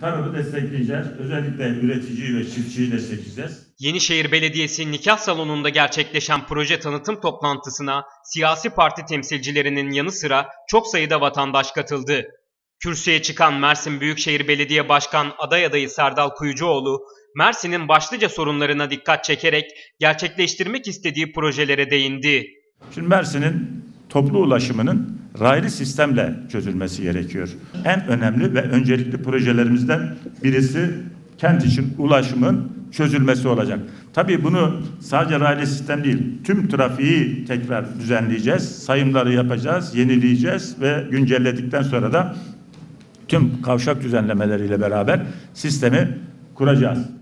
Tarımı destekleyeceğiz. Özellikle üreticiyi ve çiftçiyi destekleyeceğiz. Yenişehir Belediyesi nikah salonunda gerçekleşen proje tanıtım toplantısına siyasi parti temsilcilerinin yanı sıra çok sayıda vatandaş katıldı. Kürsüye çıkan Mersin Büyükşehir Belediye Başkan aday adayı Serdal Kuyucuoğlu, Mersin'in başlıca sorunlarına dikkat çekerek gerçekleştirmek istediği projelere değindi. Şimdi Mersin'in toplu ulaşımının raylı sistemle çözülmesi gerekiyor. En önemli ve öncelikli projelerimizden birisi kent için ulaşımın çözülmesi olacak. Tabii bunu sadece raylı sistem değil, tüm trafiği tekrar düzenleyeceğiz, sayımları yapacağız, yenileyeceğiz ve güncelledikten sonra da tüm kavşak düzenlemeleriyle beraber sistemi kuracağız.